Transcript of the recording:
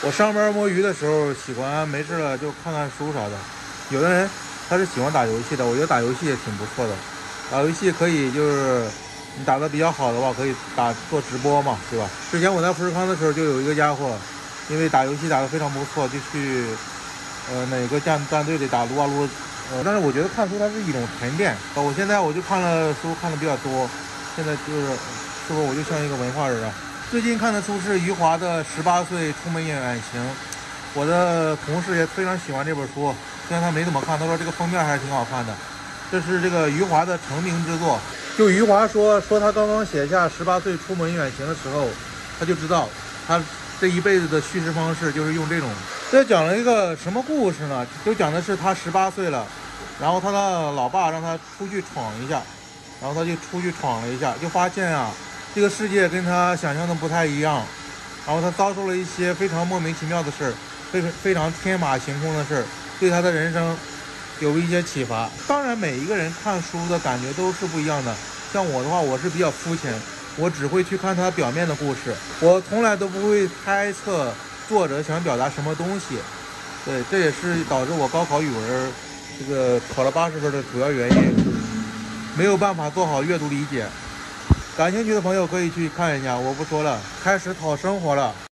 我上班摸鱼的时候，喜欢没事了就看看书啥的。有的人他是喜欢打游戏的，我觉得打游戏也挺不错的。打游戏可以就是你打的比较好的话，可以打做直播嘛，对吧？之前我在富士康的时候，就有一个家伙，因为打游戏打得非常不错，就去呃哪个战战队里打撸啊撸。呃，但是我觉得看书它是一种沉淀。呃，我现在我就看了书看的比较多，现在就是是不是我就像一个文化人啊？最近看的书是余华的《十八岁出门远行》，我的同事也非常喜欢这本书，虽然他没怎么看，他说这个封面还是挺好看的。这是这个余华的成名之作。就余华说说他刚刚写下《十八岁出门远行》的时候，他就知道他这一辈子的叙事方式就是用这种。这讲了一个什么故事呢？就讲的是他十八岁了，然后他的老爸让他出去闯一下，然后他就出去闯了一下，就发现啊，这个世界跟他想象的不太一样，然后他遭受了一些非常莫名其妙的事儿，非非常天马行空的事儿，对他的人生有一些启发。当然，每一个人看书的感觉都是不一样的。像我的话，我是比较肤浅，我只会去看他表面的故事，我从来都不会猜测。作者想表达什么东西？对，这也是导致我高考语文这个考了八十分的主要原因，没有办法做好阅读理解。感兴趣的朋友可以去看一下，我不说了，开始讨生活了。